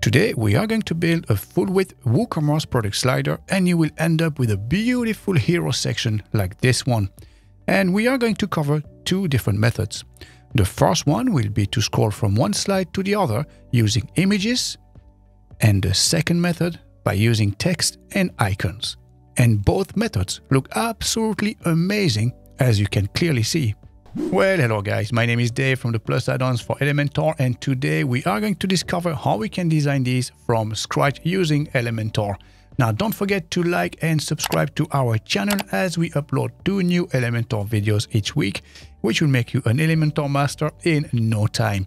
Today we are going to build a full-width WooCommerce product slider and you will end up with a beautiful hero section like this one. And we are going to cover two different methods. The first one will be to scroll from one slide to the other using images and the second method by using text and icons. And both methods look absolutely amazing as you can clearly see. Well, hello guys, my name is Dave from the Plus Add-ons for Elementor and today we are going to discover how we can design these from scratch using Elementor. Now don't forget to like and subscribe to our channel as we upload two new Elementor videos each week, which will make you an Elementor master in no time.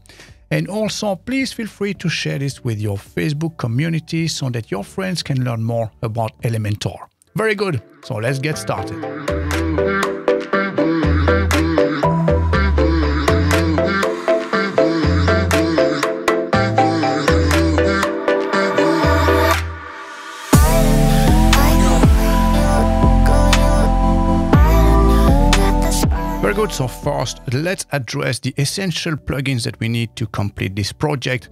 And also, please feel free to share this with your Facebook community so that your friends can learn more about Elementor. Very good, so let's get started. Good, so first let's address the essential plugins that we need to complete this project.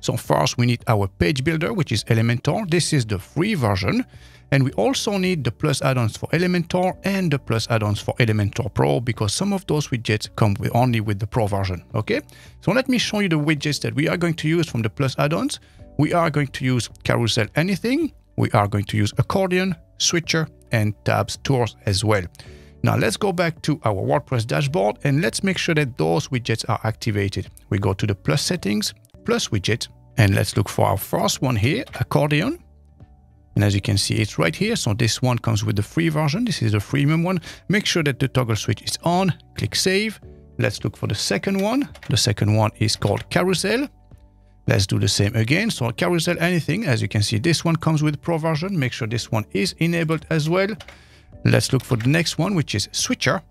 So first we need our page builder, which is Elementor. This is the free version. And we also need the Plus add-ons for Elementor and the Plus add-ons for Elementor Pro because some of those widgets come with only with the Pro version, okay? So let me show you the widgets that we are going to use from the Plus add-ons. We are going to use Carousel Anything. We are going to use Accordion, Switcher, and Tabs Tours as well. Now let's go back to our WordPress dashboard and let's make sure that those widgets are activated. We go to the plus settings, plus widget, and let's look for our first one here, accordion. And as you can see, it's right here. So this one comes with the free version. This is the freemium one. Make sure that the toggle switch is on, click save. Let's look for the second one. The second one is called carousel. Let's do the same again. So carousel anything, as you can see, this one comes with pro version. Make sure this one is enabled as well. Let's look for the next one, which is switcher.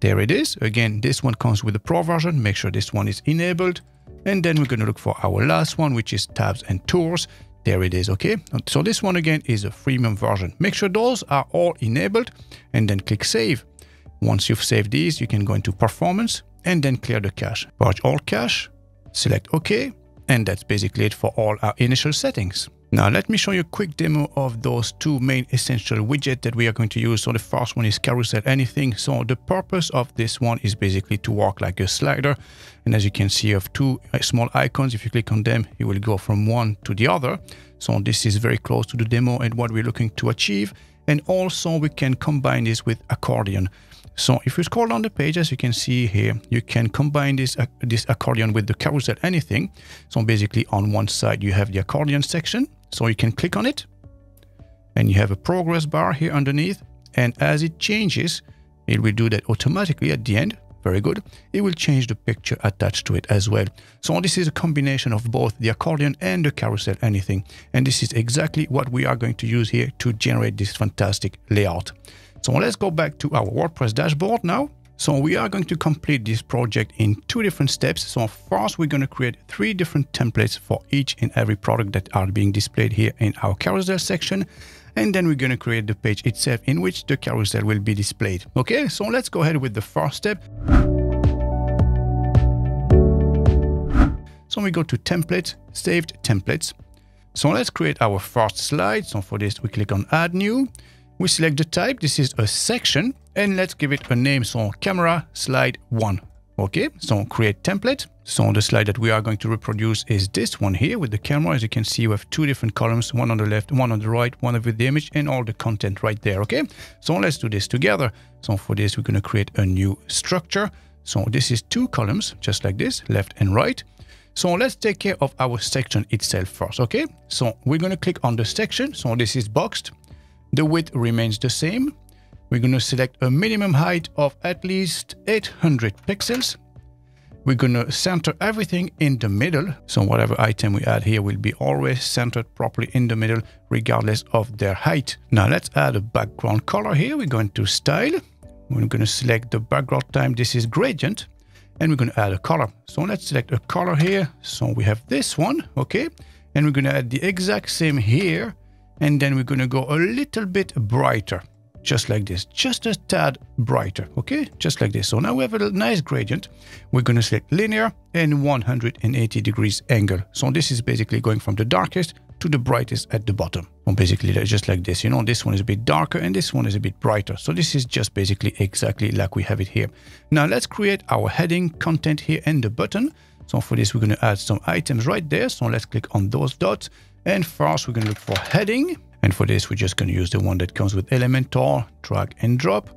There it is. Again, this one comes with the pro version. Make sure this one is enabled. And then we're going to look for our last one, which is tabs and tours. There it is, okay? So this one again is a freemium version. Make sure those are all enabled and then click save. Once you've saved these, you can go into performance and then clear the cache. Purge all cache, select OK, and that's basically it for all our initial settings. Now let me show you a quick demo of those two main essential widgets that we are going to use. So the first one is carousel anything. So the purpose of this one is basically to work like a slider. And as you can see, you have two uh, small icons. If you click on them, you will go from one to the other. So this is very close to the demo and what we're looking to achieve. And also we can combine this with accordion. So if you scroll down the page, as you can see here, you can combine this, uh, this accordion with the carousel anything. So basically on one side, you have the accordion section. So you can click on it and you have a progress bar here underneath. And as it changes, it will do that automatically at the end. Very good. It will change the picture attached to it as well. So this is a combination of both the accordion and the carousel anything. And this is exactly what we are going to use here to generate this fantastic layout. So let's go back to our WordPress dashboard now. So we are going to complete this project in two different steps. So first, we're going to create three different templates for each and every product that are being displayed here in our carousel section. And then we're going to create the page itself in which the carousel will be displayed. Okay, so let's go ahead with the first step. So we go to templates, saved templates. So let's create our first slide. So for this, we click on add new. We select the type, this is a section, and let's give it a name, so camera slide 1. Okay, so create template. So the slide that we are going to reproduce is this one here with the camera. As you can see, we have two different columns, one on the left, one on the right, one with the image and all the content right there, okay? So let's do this together. So for this, we're going to create a new structure. So this is two columns, just like this, left and right. So let's take care of our section itself first, okay? So we're going to click on the section. So this is boxed. The width remains the same. We're going to select a minimum height of at least 800 pixels. We're going to center everything in the middle. So whatever item we add here will be always centered properly in the middle, regardless of their height. Now let's add a background color here. We're going to style. We're going to select the background time. This is gradient. And we're going to add a color. So let's select a color here. So we have this one, okay? And we're going to add the exact same here and then we're going to go a little bit brighter. just like this, just a tad brighter, okay? Just like this. So now we have a nice gradient. We're going to select linear and 180 degrees angle. So this is basically going from the darkest to the brightest at the bottom. Well, basically just like this, you know, this one is a bit darker and this one is a bit brighter. So this is just basically exactly like we have it here. Now let's create our heading content here and the button. So for this, we're going to add some items right there. So let's click on those dots. And first, we're going to look for heading. And for this, we're just going to use the one that comes with Elementor, drag and drop.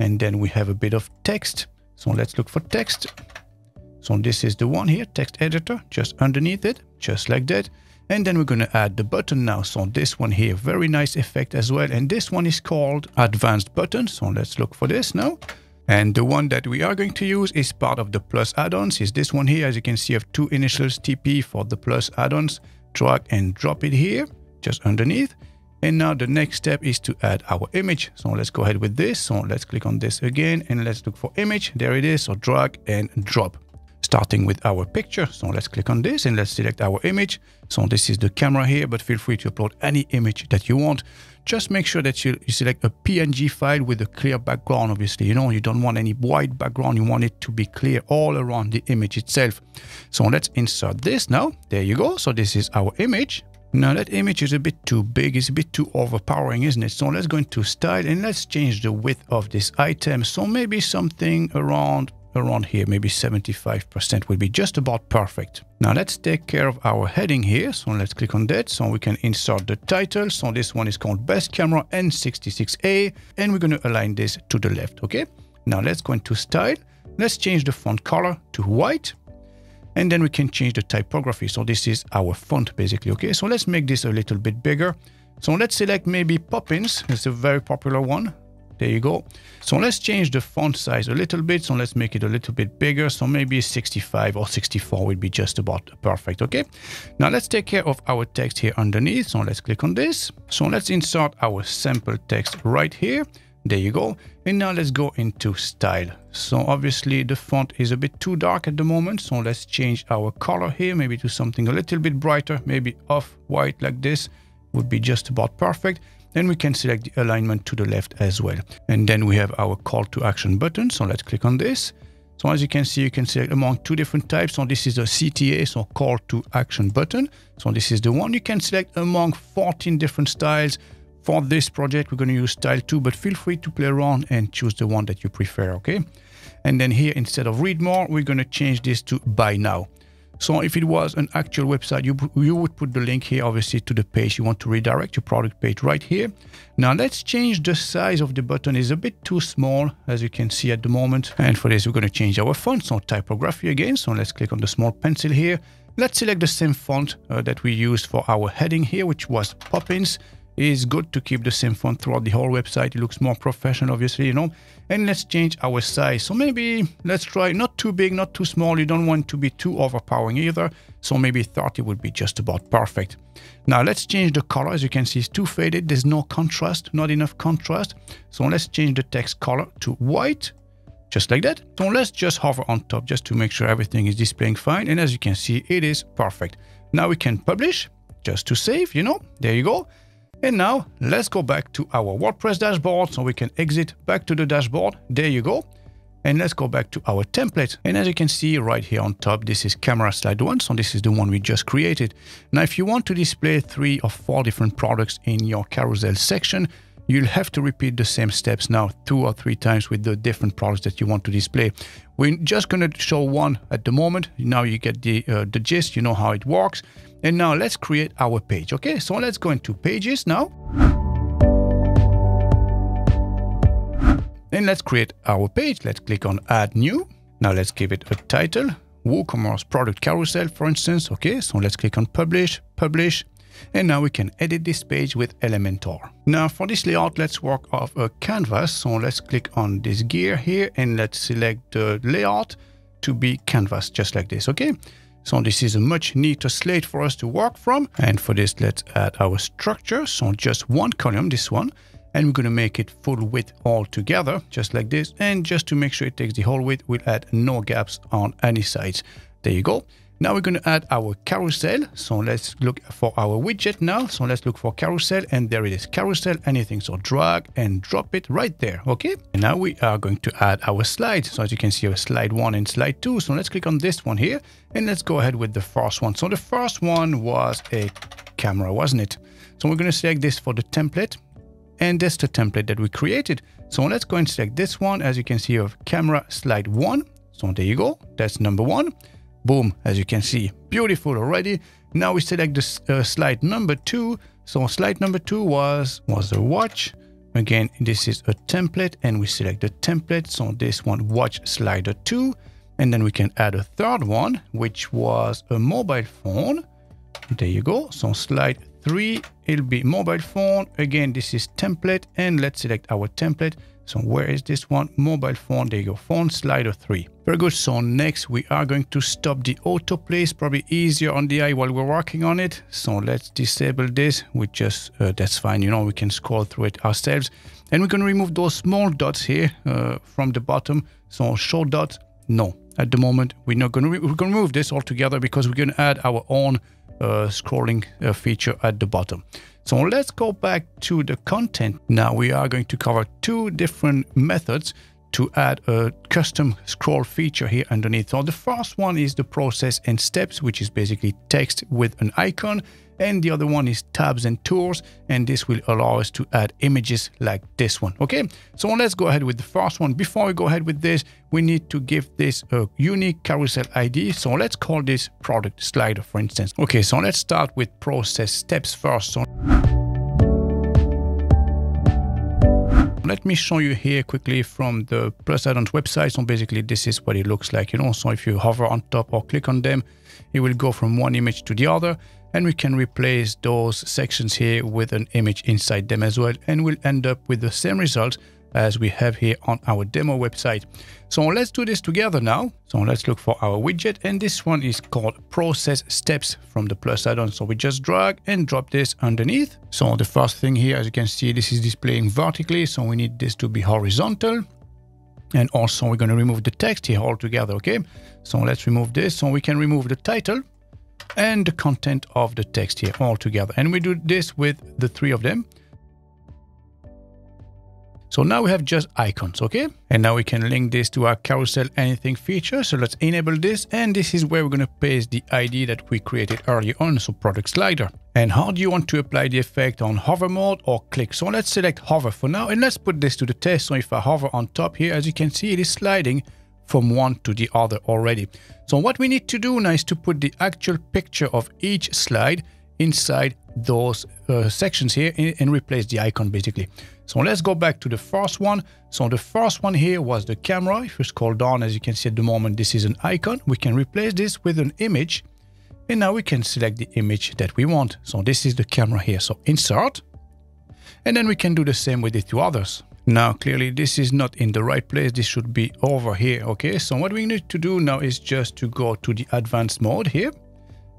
And then we have a bit of text. So let's look for text. So this is the one here, text editor, just underneath it, just like that. And then we're going to add the button now. So this one here, very nice effect as well. And this one is called advanced button. So let's look for this now. And the one that we are going to use is part of the plus add-ons is this one here. As you can see, I have two initials TP for the plus add-ons. Drag and drop it here, just underneath. And now the next step is to add our image. So let's go ahead with this. So let's click on this again and let's look for image. There it is. So drag and drop starting with our picture. So let's click on this and let's select our image. So this is the camera here, but feel free to upload any image that you want. Just make sure that you, you select a PNG file with a clear background, obviously. You know, you don't want any white background. You want it to be clear all around the image itself. So let's insert this now. There you go. So this is our image. Now that image is a bit too big, it's a bit too overpowering, isn't it? So let's go into style and let's change the width of this item. So maybe something around around here, maybe 75% will be just about perfect. Now let's take care of our heading here. So let's click on that. So we can insert the title. So this one is called Best Camera N66A. And we're going to align this to the left. Okay. Now let's go into style. Let's change the font color to white. And then we can change the typography. So this is our font basically. Okay. So let's make this a little bit bigger. So let's select maybe Poppins. It's a very popular one. There you go. So let's change the font size a little bit. So let's make it a little bit bigger. So maybe 65 or 64 would be just about perfect. Okay. Now let's take care of our text here underneath. So let's click on this. So let's insert our sample text right here. There you go. And now let's go into style. So obviously the font is a bit too dark at the moment. So let's change our color here, maybe to something a little bit brighter, maybe off white like this would be just about perfect. Then we can select the alignment to the left as well. And then we have our call to action button. So let's click on this. So as you can see, you can select among two different types. So this is a CTA, so call to action button. So this is the one you can select among 14 different styles. For this project, we're going to use style 2, but feel free to play around and choose the one that you prefer, okay? And then here, instead of read more, we're going to change this to buy now. So if it was an actual website, you, you would put the link here, obviously, to the page you want to redirect your product page right here. Now let's change the size of the button. It's a bit too small, as you can see at the moment. And for this, we're going to change our font, so typography again. So let's click on the small pencil here. Let's select the same font uh, that we used for our heading here, which was Poppins is good to keep the same font throughout the whole website. It looks more professional, obviously, you know. And let's change our size. So maybe let's try not too big, not too small. You don't want to be too overpowering either. So maybe 30 would be just about perfect. Now let's change the color. As you can see, it's too faded. There's no contrast, not enough contrast. So let's change the text color to white, just like that. So let's just hover on top just to make sure everything is displaying fine. And as you can see, it is perfect. Now we can publish just to save, you know, there you go. And now let's go back to our WordPress dashboard so we can exit back to the dashboard. There you go. And let's go back to our template. And as you can see right here on top, this is camera slide one. So this is the one we just created. Now, if you want to display three or four different products in your carousel section, you'll have to repeat the same steps now two or three times with the different products that you want to display. We're just going to show one at the moment. Now you get the, uh, the gist, you know how it works. And now let's create our page. Okay, so let's go into pages now. Then let's create our page. Let's click on add new. Now let's give it a title. WooCommerce product carousel, for instance. Okay, so let's click on publish, publish. And now we can edit this page with Elementor. Now for this layout, let's work off a canvas. So let's click on this gear here and let's select the layout to be canvas, just like this, okay? So this is a much neater slate for us to work from. And for this, let's add our structure. So just one column, this one, and we're going to make it full width all together, just like this. And just to make sure it takes the whole width, we'll add no gaps on any sides. There you go. Now we're going to add our carousel. So let's look for our widget now. So let's look for carousel and there it is, carousel anything. So drag and drop it right there, okay? And now we are going to add our slides. So as you can see, our slide one and slide two. So let's click on this one here and let's go ahead with the first one. So the first one was a camera, wasn't it? So we're going to select this for the template and that's the template that we created. So let's go and select this one. As you can see, of camera slide one. So there you go. That's number one. Boom, as you can see, beautiful already. Now we select the uh, slide number two. So slide number two was, was a watch. Again, this is a template and we select the template. So this one, watch slider two. And then we can add a third one, which was a mobile phone. There you go. So slide three, it'll be mobile phone. Again, this is template and let's select our template. So where is this one? Mobile phone, there you go, phone slider 3. Very good, so next we are going to stop the autoplay. It's probably easier on the eye while we're working on it. So let's disable this, we just, uh, that's fine, you know, we can scroll through it ourselves. And we're going to remove those small dots here uh, from the bottom. So show dot, no. At the moment, we're not going to, we're to remove this altogether because we're going to add our own scrolling uh, feature at the bottom. So let's go back to the content. Now we are going to cover two different methods to add a custom scroll feature here underneath. So the first one is the process and steps, which is basically text with an icon. And the other one is tabs and tours. And this will allow us to add images like this one. Okay, so let's go ahead with the first one. Before we go ahead with this, we need to give this a unique carousel ID. So let's call this product slider, for instance. Okay, so let's start with process steps first. So let me show you here quickly from the Plus Add-ons website. So basically this is what it looks like, you know. So if you hover on top or click on them, it will go from one image to the other and we can replace those sections here with an image inside them as well and we'll end up with the same result as we have here on our demo website. So let's do this together now. So let's look for our widget and this one is called process steps from the plus add-on. So we just drag and drop this underneath. So the first thing here, as you can see, this is displaying vertically. So we need this to be horizontal. And also we're going to remove the text here altogether. Okay. So let's remove this. So we can remove the title and the content of the text here all together. And we do this with the three of them. So now we have just icons, okay? And now we can link this to our carousel anything feature. So let's enable this. And this is where we're to paste the ID that we created earlier on, so product slider. And how do you want to apply the effect on hover mode or click? So let's select hover for now. And let's put this to the test. So if I hover on top here, as you can see, it is sliding from one to the other already. So what we need to do now is to put the actual picture of each slide inside those uh, sections here and replace the icon basically. So let's go back to the first one. So the first one here was the camera. If you scroll down, as you can see at the moment, this is an icon. We can replace this with an image. And now we can select the image that we want. So this is the camera here. So insert. And then we can do the same with the two others. Now, clearly this is not in the right place. This should be over here. Okay, so what we need to do now is just to go to the advanced mode here.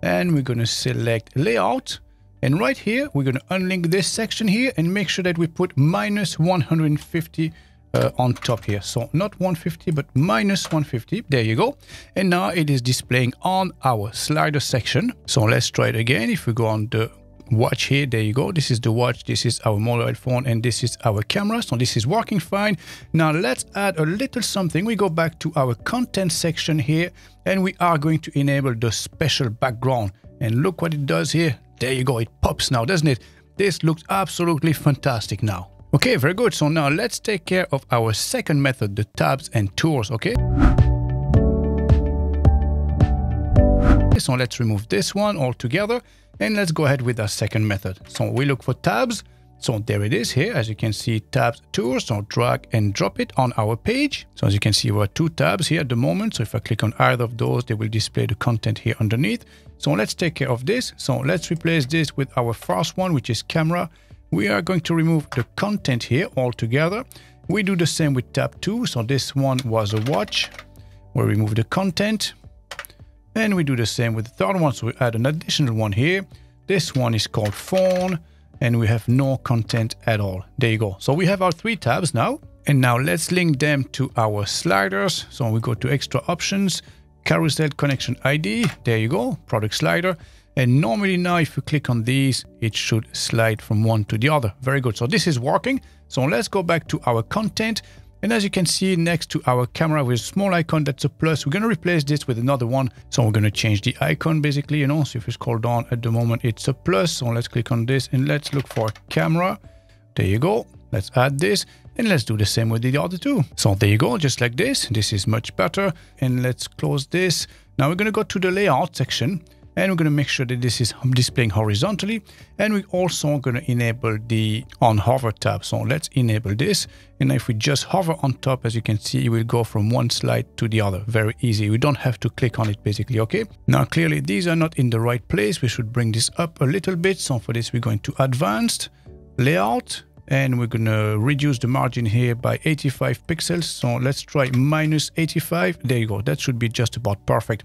And we're going to select layout. And right here, we're going to unlink this section here and make sure that we put minus 150 uh, on top here. So not 150, but minus 150. There you go. And now it is displaying on our slider section. So let's try it again. If we go on the watch here, there you go. This is the watch, this is our mobile phone, and this is our camera. So this is working fine. Now let's add a little something. We go back to our content section here, and we are going to enable the special background. And look what it does here. There you go, it pops now, doesn't it? This looks absolutely fantastic now. Okay, very good. So now let's take care of our second method, the tabs and tours, okay? So let's remove this one altogether and let's go ahead with our second method. So we look for tabs. So there it is here, as you can see, tabs tours. So drag and drop it on our page. So as you can see, we have two tabs here at the moment. So if I click on either of those, they will display the content here underneath. So let's take care of this. So let's replace this with our first one, which is camera. We are going to remove the content here altogether. We do the same with tab 2. So this one was a watch. We remove the content. And we do the same with the third one. So we add an additional one here. This one is called phone and we have no content at all. There you go. So we have our three tabs now. And now let's link them to our sliders. So we go to extra options, carousel connection ID. There you go, product slider. And normally now if you click on these, it should slide from one to the other. Very good. So this is working. So let's go back to our content. And as you can see next to our camera with a small icon that's a plus, we're going to replace this with another one. So we're going to change the icon basically, you know, so if you scroll down at the moment, it's a plus. So let's click on this and let's look for camera. There you go. Let's add this and let's do the same with the other two. So there you go, just like this. This is much better. And let's close this. Now we're going to go to the layout section and we're going to make sure that this is displaying horizontally. And we're also going to enable the on hover tab. So let's enable this. And if we just hover on top as you can see it will go from one slide to the other. Very easy. We don't have to click on it basically okay? Now clearly these are not in the right place. We should bring this up a little bit. So for this we're going to advanced layout and we're to reduce the margin here by 85 pixels. So let's try minus 85. There you go. That should be just about perfect.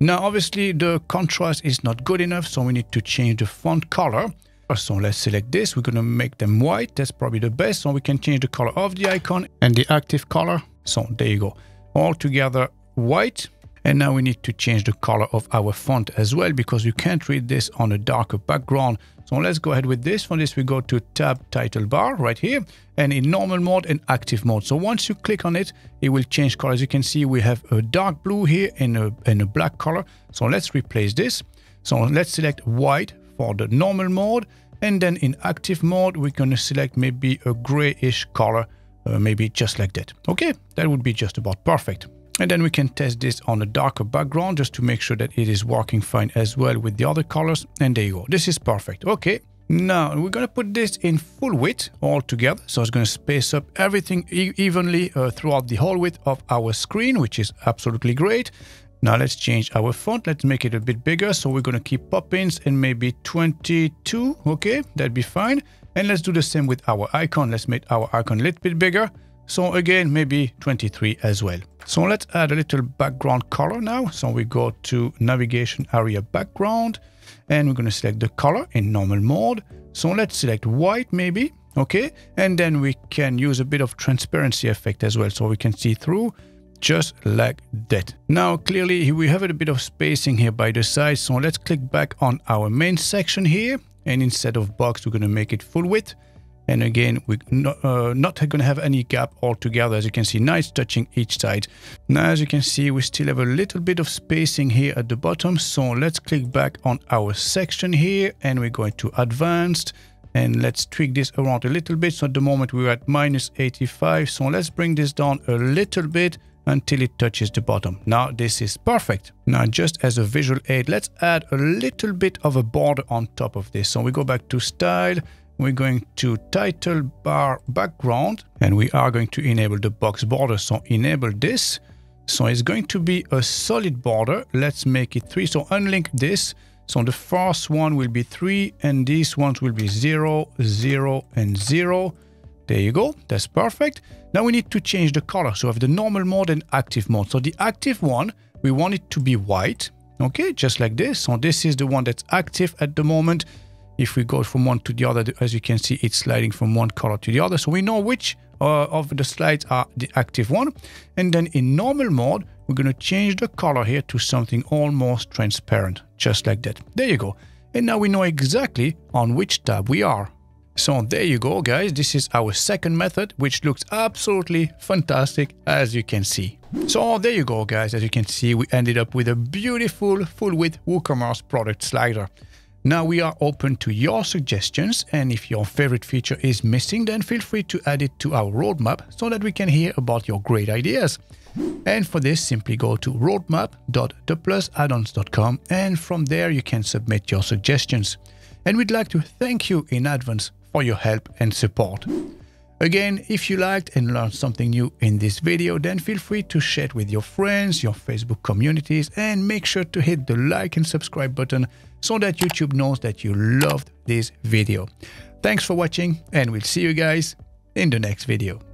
Now, obviously, the contrast is not good enough, so we need to change the font color. So let's select this. We're to make them white. That's probably the best. So we can change the color of the icon and the active color. So there you go. All together white. And now we need to change the color of our font as well because you can't read this on a darker background. So let's go ahead with this. For this, we go to tab title bar right here and in normal mode and active mode. So once you click on it, it will change color. As you can see, we have a dark blue here and a, and a black color. So let's replace this. So let's select white for the normal mode. And then in active mode, we're going to select maybe a grayish color, uh, maybe just like that. Okay, that would be just about perfect. And then we can test this on a darker background just to make sure that it is working fine as well with the other colors. And there you go. This is perfect. Okay. Now we're going to put this in full width all together. So it's going to space up everything e evenly uh, throughout the whole width of our screen, which is absolutely great. Now let's change our font. Let's make it a bit bigger. So we're going to keep Poppins and maybe 22. Okay, that'd be fine. And let's do the same with our icon. Let's make our icon a little bit bigger. So again, maybe 23 as well. So let's add a little background color now. So we go to navigation area background and we're going to select the color in normal mode. So let's select white maybe. Okay. And then we can use a bit of transparency effect as well. So we can see through just like that. Now, clearly we have a bit of spacing here by the side. So let's click back on our main section here. And instead of box, we're going to make it full width. And again, we're not, uh, not going to have any gap altogether. As you can see, nice touching each side. Now, as you can see, we still have a little bit of spacing here at the bottom. So let's click back on our section here and we're going to advanced and let's tweak this around a little bit. So at the moment we're at minus 85. So let's bring this down a little bit until it touches the bottom. Now this is perfect. Now just as a visual aid, let's add a little bit of a border on top of this. So we go back to style we're going to title bar background and we are going to enable the box border. So enable this. So it's going to be a solid border. Let's make it three. So unlink this. So the first one will be three and these ones will be zero, zero and zero. There you go. That's perfect. Now we need to change the color. So we have the normal mode and active mode. So the active one, we want it to be white. Okay, just like this. So this is the one that's active at the moment. If we go from one to the other, as you can see, it's sliding from one color to the other. So we know which uh, of the slides are the active one. And then in normal mode, we're going to change the color here to something almost transparent, just like that. There you go. And now we know exactly on which tab we are. So there you go, guys. This is our second method, which looks absolutely fantastic, as you can see. So there you go, guys. As you can see, we ended up with a beautiful full-width WooCommerce product slider. Now we are open to your suggestions and if your favorite feature is missing then feel free to add it to our roadmap so that we can hear about your great ideas. And for this simply go to roadmap.theplusaddons.com and from there you can submit your suggestions. And we'd like to thank you in advance for your help and support. Again, if you liked and learned something new in this video, then feel free to share it with your friends, your Facebook communities, and make sure to hit the like and subscribe button so that YouTube knows that you loved this video. Thanks for watching, and we'll see you guys in the next video.